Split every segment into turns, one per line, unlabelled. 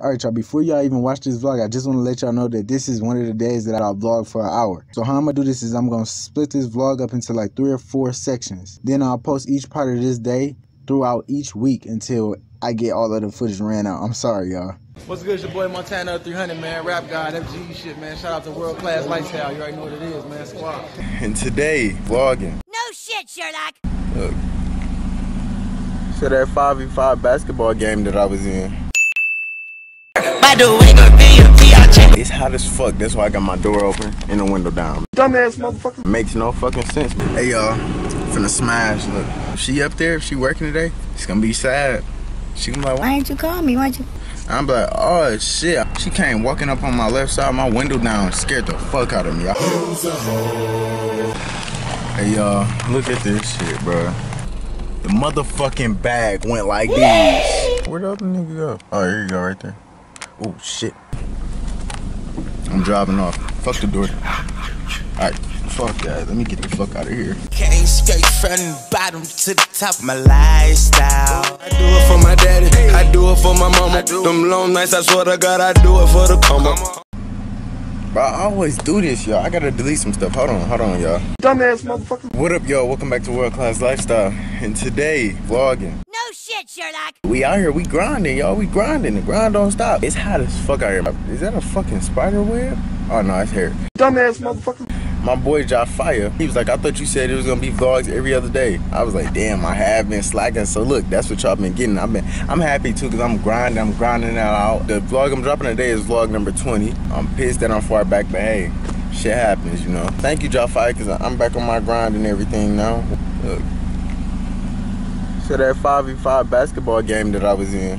Alright y'all, before y'all even watch this vlog, I just want to let y'all know that this is one of the days that I'll vlog for an hour. So how I'm going to do this is I'm going to split this vlog up into like three or four sections. Then I'll post each part of this day throughout each week until I get all of the footage ran out. I'm sorry y'all.
What's good? It's your boy Montana 300, man. Rap God, FG shit, man. Shout out to World Class Lifestyle. You already know what it is, man. Squad.
And today, vlogging.
No shit, Sherlock.
Look. So that 5v5 basketball game that I was in.
By the way, go
It's hot as fuck. That's why I got my door open and the window down.
Dumbass motherfucker.
Makes no fucking sense. Hey y'all, finna smash. Look, she up there, if she working today, it's gonna be sad. She gonna be like,
Why didn't you call me? Why'd you?
I'm like, oh shit. She came walking up on my left side, my window down, scared the fuck out of me. Hey y'all, look at this shit, bro. The motherfucking bag went like this. Where the other nigga go? Oh, here you go, right there. Oh shit. I'm driving off. Fuck the door. Alright, fuck that. Let me get the fuck out of here.
Can't skate from bottom to the top of my lifestyle. I do it for my daddy, I do it for my mama. Them long nights, I swear to God, I do it for the karma.
Bro, I always do this, y'all. I gotta delete some stuff. Hold on, hold on, y'all.
Dumbass motherfucker.
What up, y'all? Welcome back to World Class Lifestyle. And today, vlogging.
No shit, Sherlock.
We out here, we grinding, y'all. We grinding. The grind don't stop. It's hot as fuck out here. Is that a fucking spider web? Oh no, it's hair.
Dumbass motherfucker.
My boy Josh Fire, he was like, I thought you said it was gonna be vlogs every other day. I was like, damn, I have been slacking. So look, that's what y'all been getting. I've been, I'm happy too, cause I'm grinding. I'm grinding that out. The vlog I'm dropping today is vlog number 20. I'm pissed that I'm far back, but hey, shit happens, you know. Thank you, Josh Fire, cause I'm back on my grind and everything now. Look. So that 5v5 basketball game that I was in.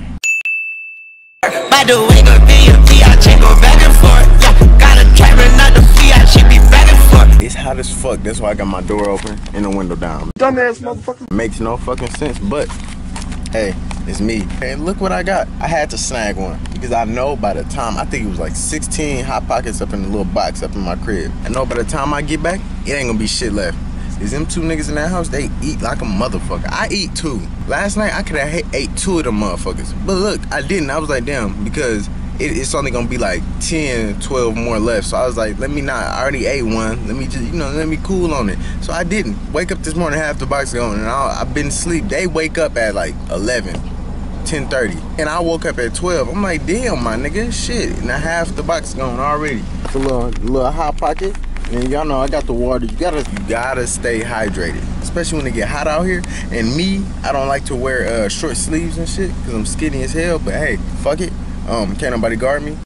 By the way, go go back and forth. Yeah, got a camera, not the Fiat. She be back and forth.
It's hot as fuck. That's why I got my door open and the window down.
Dumbass motherfucker.
Makes no fucking sense, but hey, it's me. Hey, look what I got. I had to snag one because I know by the time, I think it was like 16 Hot Pockets up in the little box up in my crib. I know by the time I get back, it ain't gonna be shit left. Is them two niggas in that house, they eat like a motherfucker. I eat two. Last night, I could have ate two of them motherfuckers. But look, I didn't. I was like, damn, because it, it's only gonna be like 10, 12 more left. So I was like, let me not, I already ate one. Let me just, you know, let me cool on it. So I didn't. Wake up this morning, half the box gone, and I, I've been asleep. They wake up at like 11. 10:30 and I woke up at 12 I'm like damn my nigga shit now half the box gone already it's a little little hot pocket and y'all know I got the water. You gotta you gotta stay hydrated, especially when it get hot out here. And me, I don't like to wear uh, short sleeves and shit because I'm skinny as hell. But hey, fuck it. Um, can't nobody guard me.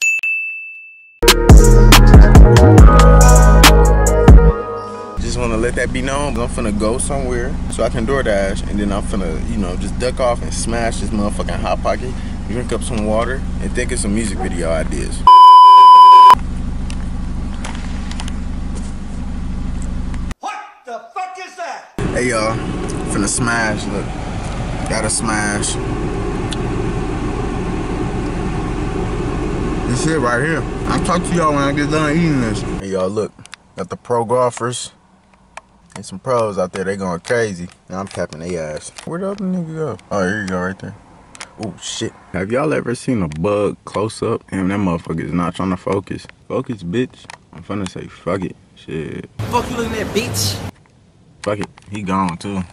Just wanna let that be known. I'm finna go somewhere so I can DoorDash, and then I'm finna, you know, just duck off and smash this motherfucking hot pocket, drink up some water, and think of some music video ideas. Y'all, finna smash, look. Gotta smash. This it right here. I'll talk to y'all when I get done eating this. Hey y'all, look. Got the pro golfers. And some pros out there, they going crazy. And I'm tapping their ass. Where the other nigga go? Oh, here you go right there. Oh shit. Have y'all ever seen a bug close up? And that motherfucker is not trying to focus. Focus, bitch. I'm finna say fuck it. Shit.
Fuck you looking at, bitch.
Fuck it, he gone too.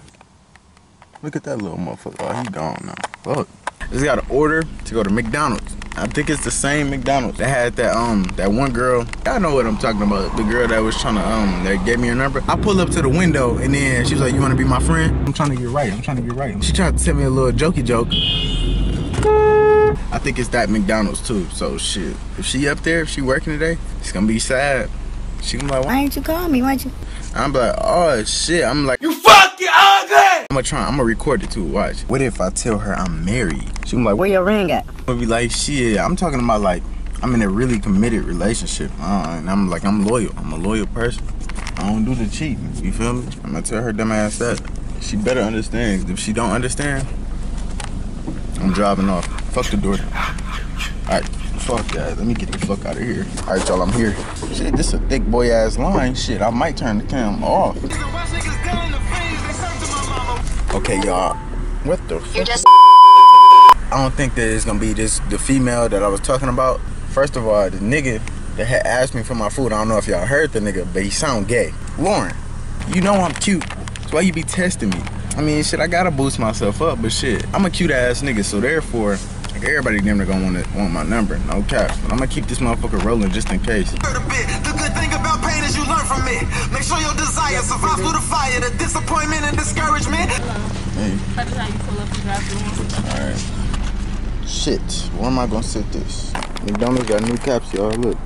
Look at that little motherfucker. Oh, he gone now. Fuck. Just got an order to go to McDonald's. I think it's the same McDonald's that had that um that one girl. I know what I'm talking about. The girl that was trying to um that gave me her number. I pull up to the window and then she was like, "You want to be my friend?" I'm trying to get right. I'm trying to get right. She tried to tell me a little jokey joke. I think it's that McDonald's too. So shit. If she up there, if she working today, it's gonna be sad. She gonna be like,
Why didn't you call me? Why'd you?
I'm like, oh shit. I'm like,
You fucking ugly!
I'm gonna try, I'm gonna record it too, watch. What if I tell her I'm married? She gonna be like,
Where your ring at?
I'm gonna be like, shit, I'm talking about like, I'm in a really committed relationship. Uh, and I'm like, I'm loyal. I'm a loyal person. I don't do the cheating. You feel me? I'm gonna tell her dumb ass that. She better understand. If she don't understand, I'm driving off. Fuck the door. Alright, fuck that. Let me get the fuck out of here. Alright, y'all, I'm here. Shit, this a thick boy ass line. Shit, I might turn the cam off. Okay, y'all. What the fuck?
You're just.
I don't think that it's gonna be this the female that I was talking about. First of all, the nigga that had asked me for my food, I don't know if y'all heard the nigga, but he sound gay. Lauren, you know I'm cute. So why you be testing me? I mean, shit, I gotta boost myself up, but shit, I'm a cute ass nigga, so therefore, everybody them are gonna want, want my number, no caps. But I'm gonna keep this motherfucker rolling just in case.
The good thing about pain is you learn from it. Make sure your desire survives through the fire, the disappointment and discouragement.
Hey,
By the time you pull up the drive-through.
alright. Shit, where am I gonna sit this? McDonald's got new caps, y'all. Look.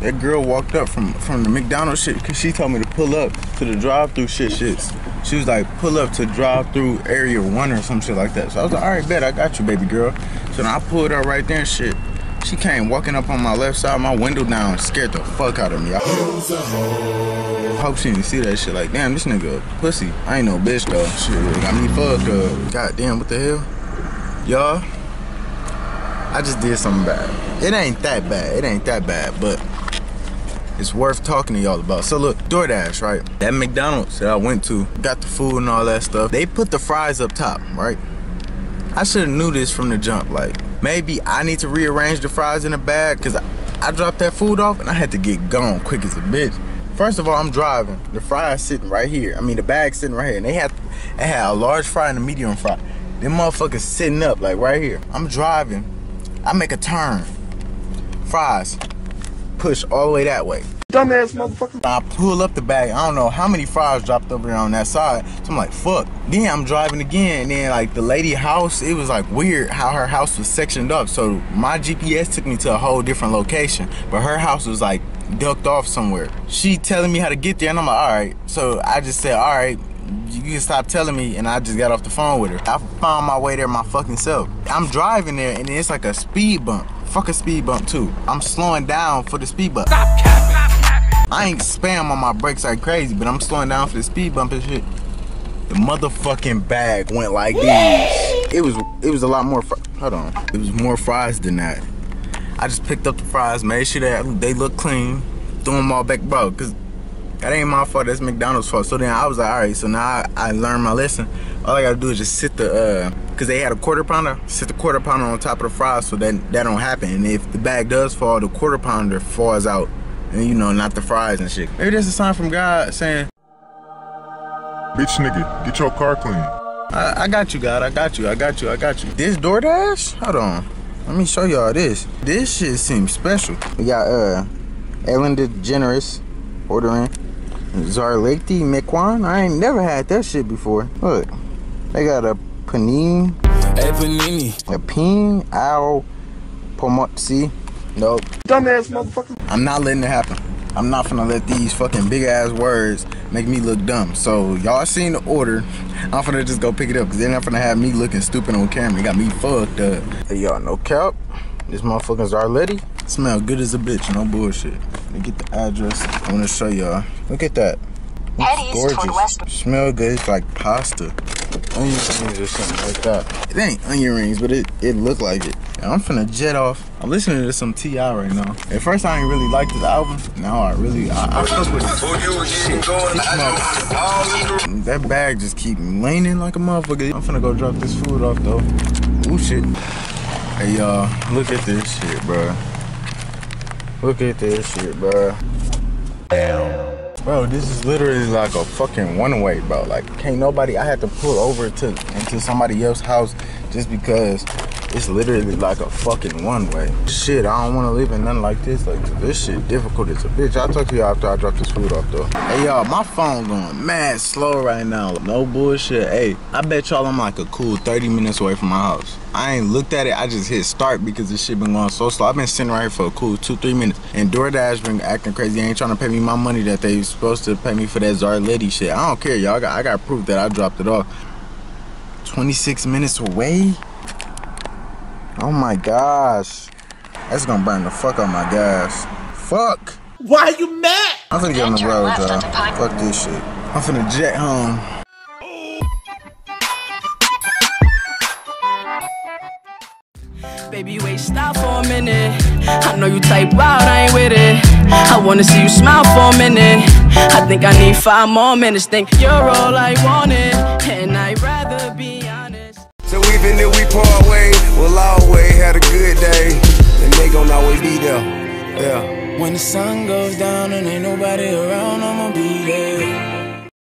That girl walked up from from the McDonald's shit because she told me to pull up to the drive-through shit shits. She was like, pull up to drive-through area one or some shit like that. So I was like, all right, bet I got you, baby girl. So I pulled her right there and shit. She came walking up on my left side, my window down, scared the fuck out of me. I hope she didn't see that shit. Like, damn, this nigga pussy. I ain't no bitch though. Shit, got me fucked up. Goddamn, what the hell? Y'all, I just did something bad. It ain't that bad. It ain't that bad, but it's worth talking to y'all about. So look, DoorDash, right? That McDonald's that I went to, got the food and all that stuff. They put the fries up top, right? I should have knew this from the jump. Like, maybe I need to rearrange the fries in the bag because I, I dropped that food off and I had to get gone quick as a bitch. First of all, I'm driving. The fries sitting right here. I mean, the bag's sitting right here. And they had, they had a large fry and a medium fry. Them motherfuckers sitting up, like right here. I'm driving. I make a turn. Fries. Push all the way that way.
Dumbass motherfucker.
I pull up the bag. I don't know how many fries dropped over there on that side. So I'm like, fuck. Then I'm driving again. And then like the lady house, it was like weird how her house was sectioned up. So my GPS took me to a whole different location. But her house was like ducked off somewhere. She telling me how to get there. And I'm like, all right. So I just said, all right. You can stop telling me, and I just got off the phone with her. I found my way there my fucking self. I'm driving there, and it's like a speed bump. Fuck a speed bump too. I'm slowing down for the speed bump. I ain't spam on my brakes like crazy, but I'm slowing down for the speed bump and shit. The motherfucking bag went like this. It was it was a lot more. Hold on, it was more fries than that. I just picked up the fries, made sure that they look clean, threw them all back, bro. Cause that ain't my fault. That's McDonald's fault. So then I was like, all right. So now I, I learned my lesson. All I gotta do is just sit the, uh, cause they had a quarter pounder. Sit the quarter pounder on top of the fries, so that that don't happen. And if the bag does fall, the quarter pounder falls out, and you know, not the fries and shit. Maybe that's a sign from God saying,
Bitch nigga, get your car clean.
I, I got you, God. I got you. I got you. I got you. This DoorDash? Hold on. Let me show y'all this. This shit seems special. We got uh, Ellen DeGeneres ordering. Zarletti Mequon. I ain't never had that shit before. Look, they got a panini,
Hey, Panini.
a peen, owl, pomotsi. Nope.
Dumbass motherfucker.
I'm not letting it happen. I'm not gonna let these fucking big ass words make me look dumb. So y'all seen the order. I'm finna just go pick it up because they're not finna have me looking stupid on camera. It got me fucked up. Hey y'all, no cap. This motherfucker's Arletty. Smell good as a bitch, no bullshit. Let me get the address. I wanna show y'all. Look at that. Looks gorgeous. Smell good. It's like pasta. Onion rings or something like that. It ain't onion rings, but it, it look like it. And I'm finna jet off. I'm listening to some T.I. right now. At first I ain't really liked the album. Now I really, I, I fuck with it. Shit, this motherfucker- That bag just keep leaning like a motherfucker. I'm finna go drop this food off though. Ooh shit. Hey y'all, look at this shit, bro. Look at this shit, bro. Damn. Bro, this is literally like a fucking one way, bro. Like, can't nobody. I had to pull over to into somebody else's house just because it's literally like a fucking one way. Shit, I don't want to live in nothing like this. Like, this shit difficult as a bitch. I'll talk to y'all after I drop this food off, though. Hey, y'all, my phone going mad slow right now. No bullshit. Hey, I bet y'all I'm like a cool 30 minutes away from my house. I ain't looked at it. I just hit start because this shit been going so slow. I've been sitting right here for a cool two, three minutes. And DoorDash been acting crazy. They ain't trying to pay me my money that they supposed to pay me for that Zarletti shit. I don't care, y'all. I got, I got proof that I dropped it off. 26 minutes away? Oh my gosh. That's gonna burn the fuck out my gas. Fuck.
Why are you mad?
I'm finna get on the road, y'all. Fuck this shit. I'm finna jet home.
Baby, wait, stop for a minute. I know you type wild, I ain't with it. I wanna see you smile for a minute. I think I need five more minutes. Think you're all I wanted, and I'd rather be honest.
So even if we part way,
will always have a good day, and they gon' always be there. Yeah. When the sun goes down and ain't nobody around, I'ma be there.